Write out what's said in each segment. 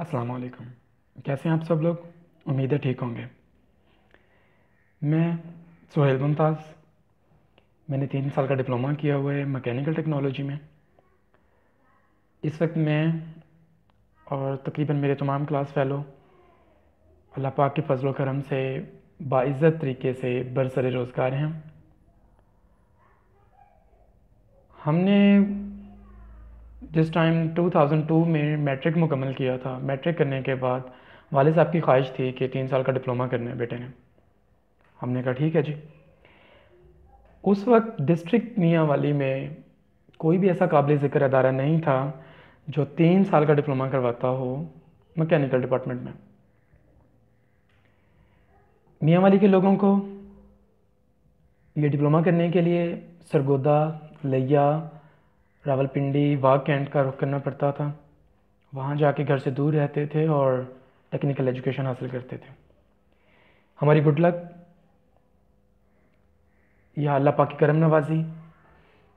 अस्सलाम वालेकुम कैसे हैं आप सब लोग? उम्मीद है ठीक होंगे। मैं सुहेल मुमताज़। मैंने तीन साल का डिप्लोमा किया हुआ है मैकेनिकल टेक्नोलॉजी में। इस वक्त मैं और तकरीबन मेरे तमाम क्लास फ़ेलो, अल्लाह पाक के फजल करम से बाइज़्ज़त तरीके से बरसर रोज़गार हैं। हमने जिस टाइम 2002 में मैट्रिक मुकम्मल किया था। मैट्रिक करने के बाद वाले साहब की ख्वाहिश थी कि तीन साल का डिप्लोमा करना है बेटे ने। हमने कहा, ठीक है जी। उस वक्त डिस्ट्रिक्ट मियाँ वाली में कोई भी ऐसा काबिल ज़िक्र अदारा नहीं था जो तीन साल का डिप्लोमा करवाता हो मैकेनिकल डिपार्टमेंट में। मियाँ वाली के लोगों को ये डिप्लोमा करने के लिए सरगोदा, लिया रावलपिंडी वाघ कैंट का रुख करना पड़ता था। वहाँ जाके घर से दूर रहते थे और टेक्निकल एजुकेशन हासिल करते थे। हमारी गुड लक या अल्लाह पाक की करम नवाजी।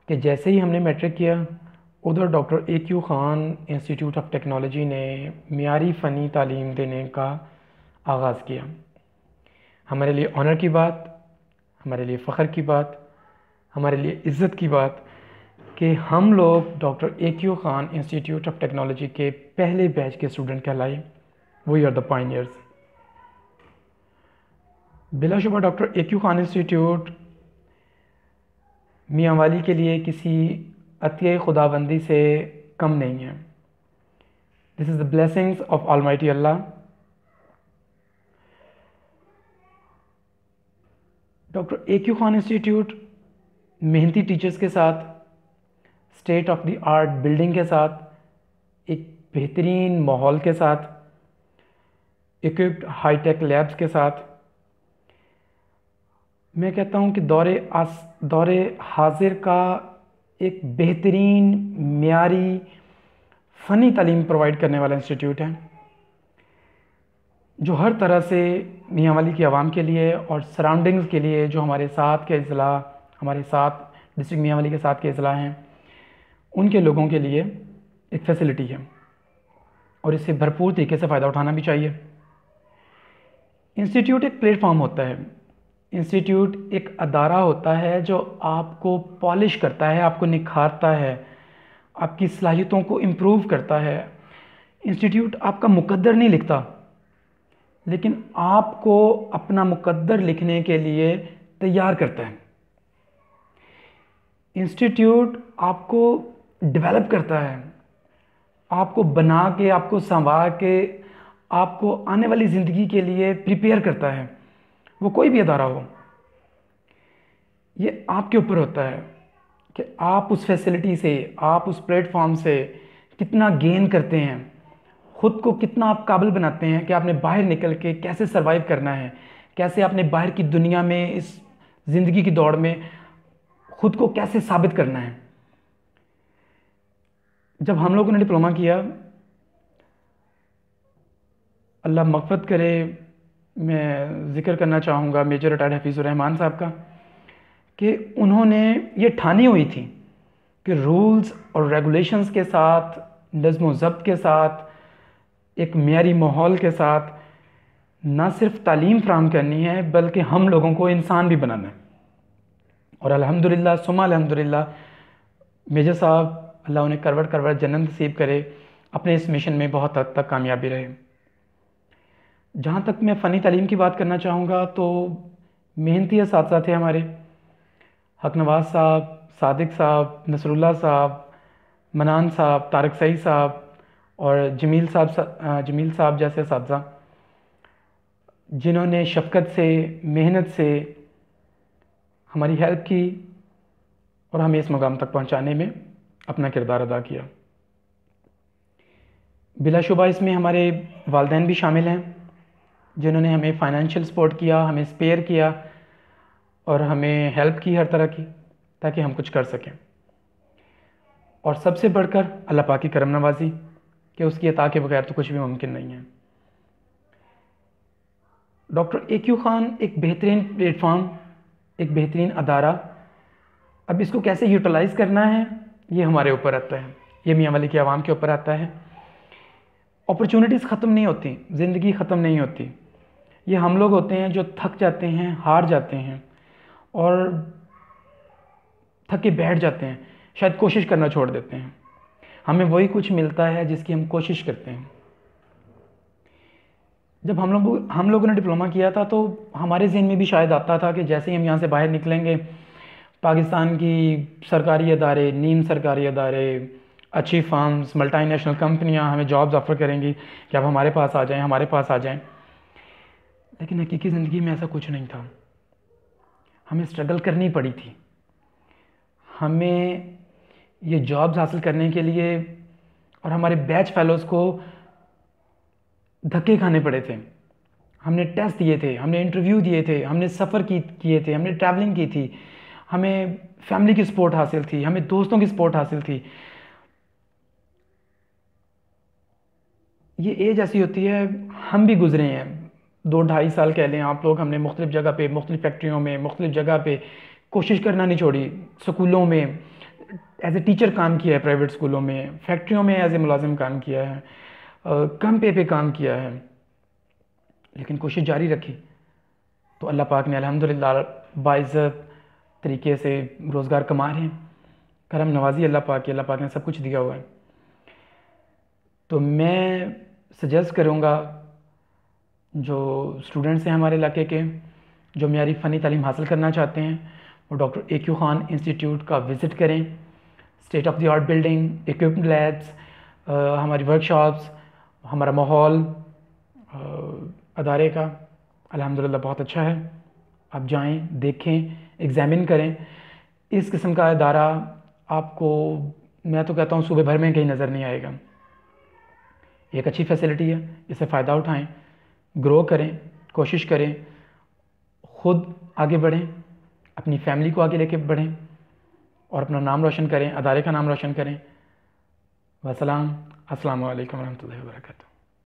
कि जैसे ही हमने मैट्रिक किया, उधर doctor A Q Khan institute of technology ने मीरी फ़नी तालीम देने का आगाज़ किया। हमारे लिए ऑनर की बात, हमारे लिए फ़ख्र की बात, हमारे लिए इज़्ज़त की बात कि हम लोग doctor A Q Khan institute of technology के पहले बैच के स्टूडेंट कहलाए। We are the pioneers बिलाशुबा doctor A Q Khan institute Mianwali के लिए किसी अतिय खुदाबंदी से कम नहीं है। This is the blessings of almighty Allah doctor A Q Khan institute मेहनती टीचर्स के साथ state of the art building के साथ, एक बेहतरीन माहौल के साथ, इक्विप्ड हाईटेक लैब्स के साथ। मैं कहता हूँ कि दौरे आस, दौरे हाजिर का एक बेहतरीन मीरी फ़नी तालीम प्रोवाइड करने वाला इंस्टीट्यूट है, जो हर तरह से मियाँ वाली की आवाम के लिए और सराउंडिंग्स के लिए जो हमारे साथ के अज़ला हमारे साथ, डिस्ट्रिक्ट मियाँ वाली के साथ के अज़ला हैं उनके लोगों के लिए एक फैसिलिटी है। और इससे भरपूर तरीके से फ़ायदा उठाना भी चाहिए। इंस्टीट्यूट एक प्लेटफॉर्म होता है। इंस्टीट्यूट एक अदारा होता है जो आपको पॉलिश करता है, आपको निखारता है, आपकी सलाहियतों को इम्प्रूव करता है। इंस्टीट्यूट आपका मुकद्दर नहीं लिखता, लेकिन आपको अपना मुकद्दर लिखने के लिए तैयार करता है। इंस्टीट्यूट आपको डेवलप करता है। आपको बना के, आपको संवार के, आपको आने वाली ज़िंदगी के लिए प्रिपेयर करता है। वो कोई भी अदारा हो। ये आपके ऊपर होता है कि आप उस फैसिलिटी से, आप उस प्लेटफॉर्म से कितना गेन करते हैं। ख़ुद को कितना आप काबिल बनाते हैं कि आपने बाहर निकल के कैसे सरवाइव करना है। कैसे आपने बाहर की दुनिया में, इस ज़िंदगी की दौड़ में ख़ुद को कैसे साबित करना है। जब हम लोगों ने डिप्लोमा किया, अल्लाह मकफत करे, मैं ज़िक्र करना चाहूँगा मेजर रिटायर्ड हफीज़ुररहमान साहब का, कि उन्होंने ये ठानी हुई थी कि रूल्स और रेगुलेशंस के साथ, नज़म ज़ब्त के साथ, एक मीरी माहौल के साथ ना सिर्फ़ तालीम फ्राहम करनी है, बल्कि हम लोगों को इंसान भी बनाना है। और अल्हम्दुलिल्लाह सुमा अल्हम्दुलिल्लाह, मेजर साहब अल्लाह उन्हें करवट करवट जन्नत नसीब करे, अपने इस मिशन में बहुत हद तक कामयाबी रहे। जहाँ तक मैं फ़नी तलीम की बात करना चाहूँगा तो मेहनती इस थे हमारे। हक नवाज़ साहब, सादिक साहब नसरुल्ला साहब, मनान साहब, तारक सई साहब और जमील साहब जमील साहब जैसे इस जिन्होंने शफकत से, मेहनत से हमारी हेल्प की और हमें इस मुकाम तक पहुँचाने में अपना किरदार अदा किया। बिलाशुबा इसमें हमारे वालदेन भी शामिल हैं, जिन्होंने हमें फ़ाइनेंशियल सपोर्ट किया, हमें स्पेयर किया और हमें हेल्प की हर तरह की, ताकि हम कुछ कर सकें। और सबसे बढ़कर अल्लाह पाक की करम नवाजी, कि उसकी अता के बगैर तो कुछ भी मुमकिन नहीं है। डॉक्टर ए क्यू ख़ान एक बेहतरीन प्लेटफॉर्म एक बेहतरीन अदारा। अब इसको कैसे यूटिलाइज़ करना है ये हमारे ऊपर आता है। ये मियाँ वाली की आवाम के ऊपर आता है। अपॉर्चुनिटीज़ ख़त्म नहीं होती, ज़िंदगी ख़त्म नहीं होती। ये हम लोग होते हैं जो थक जाते हैं, हार जाते हैं और थक के बैठ जाते हैं, शायद कोशिश करना छोड़ देते हैं। हमें वही कुछ मिलता है जिसकी हम कोशिश करते हैं। जब हम लोग, हम लोगों ने डिप्लोमा किया था तो हमारे जहन में भी शायद आता था कि जैसे ही हम यहाँ से बाहर निकलेंगे पाकिस्तान की सरकारी अदारे, नीम सरकारी अदारे, अच्छी फार्म्स मल्टी कंपनियाँ हमें जॉब्स ऑफ़र करेंगी कि आप हमारे पास आ जाएँ, हमारे पास आ जाएँ। लेकिन हकीकी ज़िंदगी में ऐसा कुछ नहीं था। हमें स्ट्रगल करनी पड़ी थी। हमें ये जॉब्स हासिल करने के लिए और हमारे बैच फेलोज़ को धक्के खाने पड़े थे। हमने टेस्ट दिए थे, हमने इंटरव्यू दिए थे, हमने सफ़र की, किए थे, हमने ट्रैवलिंग की थी। हमें फैमिली की सपोर्ट हासिल थी, हमें दोस्तों की सपोर्ट हासिल थी। ये एज ऐसी होती है, हम भी गुजरे हैं। दो ढाई साल कह लें आप लोग, हमने मुख्तलिफ़ जगह पे, मुख्तलिफ़ फैक्ट्रियों में, मुख्तलिफ़ जगह पे कोशिश करना नहीं छोड़ी। स्कूलों में एज ए टीचर काम किया है प्राइवेट स्कूलों में फैक्ट्रियों में एज ए मुलाजिम काम किया है कम पे पे काम किया है। लेकिन कोशिश जारी रखी। तो अल्लाह पाक ने, अल्हम्दुलिल्लाह, बाइज़्ज़त तरीके से रोज़गार कमा रहे हैं। करम नवाजी, अल्लाह पाक अल्लाह पाक ने सब कुछ दिया हुआ है। तो मैं सजेस्ट करूँगा जो स्टूडेंट्स हैं हमारे इलाके के, जो मेरी फ़नी तालीम हासिल करना चाहते हैं, वो doctor A Q Khan institute का विज़िट करें। State of the art building equipment labs हमारी वर्कशॉप्स हमारा माहौल अदारे का, अल्हम्दुलिल्लाह बहुत अच्छा है। आप जाएँ, देखें एग्ज़ामिन करें। इस किस्म का अदारा आपको, मैं तो कहता हूँ, सुबह भर में कहीं नज़र नहीं आएगा। एक अच्छी फैसिलिटी है, इससे फ़ायदा उठाएँ ग्रो करें, कोशिश करें, ख़ुद आगे बढ़ें, अपनी फैमिली को आगे लेके बढ़ें, और अपना नाम रोशन करें, अदारे का नाम रोशन करें। वसलाम अस्सलाम वालेकुम रहमतुल्लाहि व बरकातहू